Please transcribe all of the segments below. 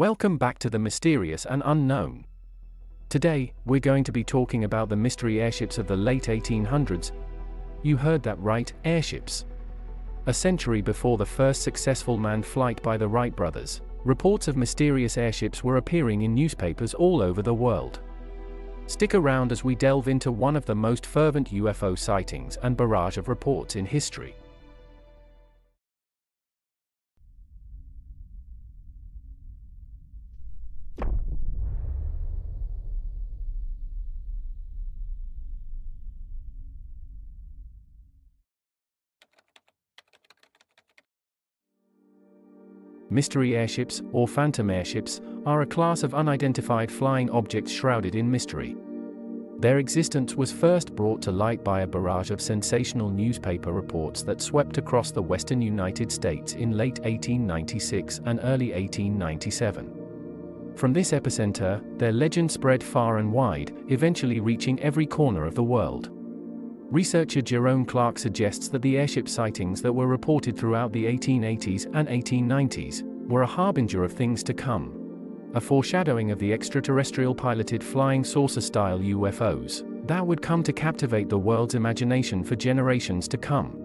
Welcome back to the mysterious and unknown. Today, we're going to be talking about the mystery airships of the late 1800s. You heard that right, airships. A century before the first successful manned flight by the Wright brothers, reports of mysterious airships were appearing in newspapers all over the world. Stick around as we delve into one of the most fervent UFO sightings and barrage of reports in history. Mystery airships, or phantom airships, are a class of unidentified flying objects shrouded in mystery. Their existence was first brought to light by a barrage of sensational newspaper reports that swept across the western United States in late 1896 and early 1897. From this epicenter, their legend spread far and wide, eventually reaching every corner of the world. Researcher Jerome Clark suggests that the airship sightings that were reported throughout the 1880s and 1890s were a harbinger of things to come. A foreshadowing of the extraterrestrial piloted flying saucer style UFOs that would come to captivate the world's imagination for generations to come.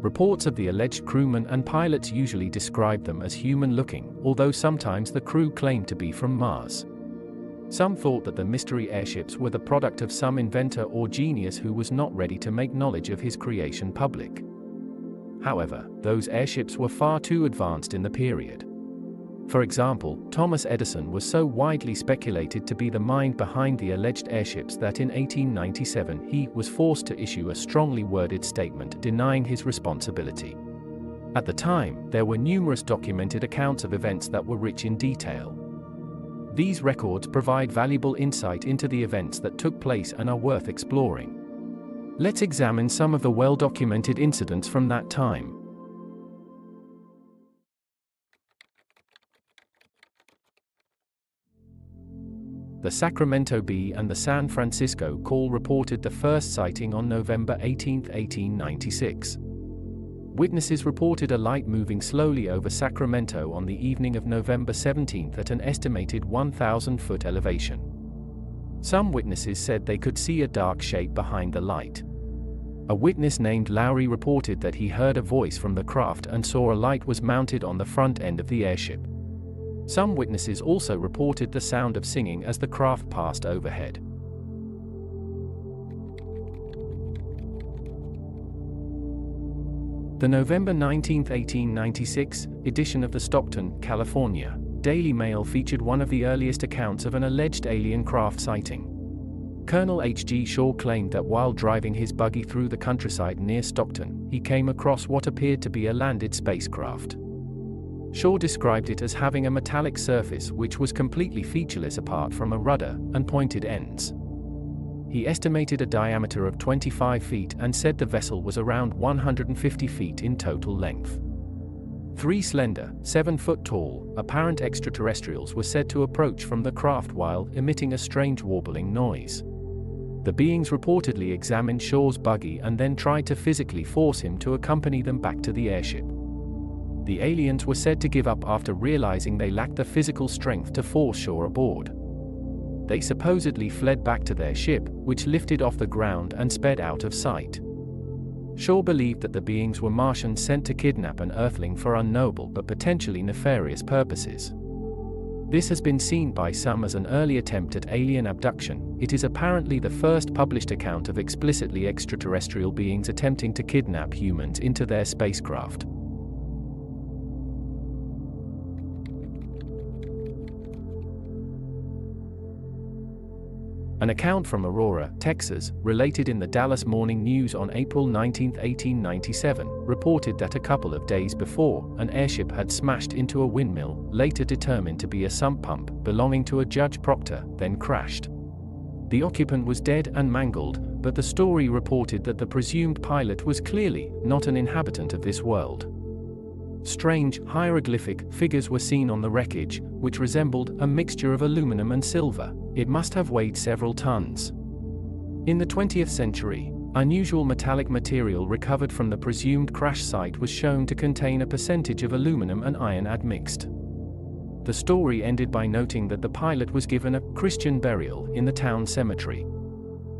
Reports of the alleged crewmen and pilots usually describe them as human looking, although sometimes the crew claimed to be from Mars. Some thought that the mystery airships were the product of some inventor or genius who was not ready to make knowledge of his creation public. However, those airships were far too advanced in the period. For example, Thomas Edison was so widely speculated to be the mind behind the alleged airships that in 1897 he was forced to issue a strongly worded statement denying his responsibility. At the time, there were numerous documented accounts of events that were rich in detail. These records provide valuable insight into the events that took place and are worth exploring. Let's examine some of the well-documented incidents from that time. The Sacramento Bee and the San Francisco Call reported the first sighting on November 18, 1896. Witnesses reported a light moving slowly over Sacramento on the evening of November 17 at an estimated 1,000 foot elevation. Some witnesses said they could see a dark shape behind the light. A witness named Lowry reported that he heard a voice from the craft and saw a light was mounted on the front end of the airship. Some witnesses also reported the sound of singing as the craft passed overhead. The November 19, 1896, edition of the Stockton, California, Daily Mail featured one of the earliest accounts of an alleged alien craft sighting. Colonel H.G. Shaw claimed that while driving his buggy through the countryside near Stockton, he came across what appeared to be a landed spacecraft. Shaw described it as having a metallic surface which was completely featureless apart from a rudder and pointed ends. He estimated a diameter of 25 feet and said the vessel was around 150 feet in total length. Three slender, 7 foot tall, apparent extraterrestrials were said to approach from the craft while emitting a strange warbling noise. The beings reportedly examined Shaw's buggy and then tried to physically force him to accompany them back to the airship. The aliens were said to give up after realizing they lacked the physical strength to force Shaw aboard they supposedly fled back to their ship, which lifted off the ground and sped out of sight. Shaw believed that the beings were Martians sent to kidnap an Earthling for unknowable but potentially nefarious purposes. This has been seen by some as an early attempt at alien abduction. It is apparently the first published account of explicitly extraterrestrial beings attempting to kidnap humans into their spacecraft. An account from Aurora, Texas, related in the Dallas Morning News on April 19, 1897, reported that a couple of days before, an airship had smashed into a windmill, later determined to be a sump pump belonging to a Judge Proctor, then crashed. The occupant was dead and mangled, but the story reported that the presumed pilot was clearly not an inhabitant of this world. Strange, hieroglyphic figures were seen on the wreckage, which resembled a mixture of aluminum and silver. It must have weighed several tons. In the 20th century, Unusual metallic material recovered from the presumed crash site was shown to contain a percentage of aluminum and iron admixed. The story ended by noting that the pilot was given a Christian burial in the town cemetery.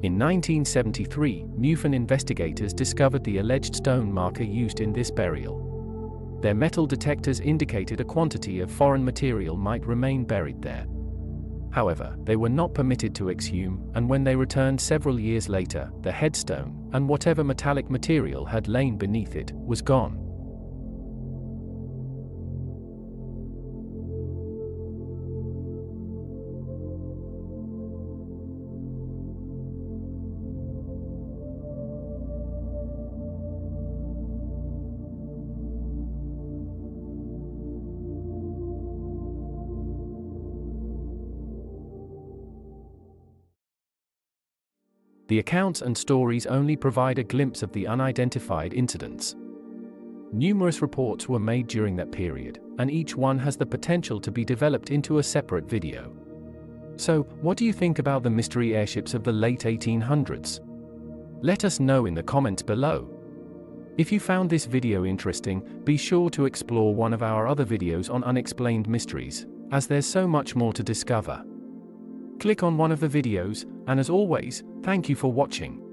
In 1973, MUFON investigators discovered the alleged stone marker used in this burial. Their metal detectors indicated a quantity of foreign material might remain buried there. However, they were not permitted to exhume, and when they returned several years later, the headstone, and whatever metallic material had lain beneath it, was gone. The accounts and stories only provide a glimpse of the unidentified incidents. Numerous reports were made during that period, and each one has the potential to be developed into a separate video. So, what do you think about the mystery airships of the late 1800s? Let us know in the comments below. If you found this video interesting, be sure to explore one of our other videos on unexplained mysteries, as there's so much more to discover. Click on one of the videos, and as always, thank you for watching.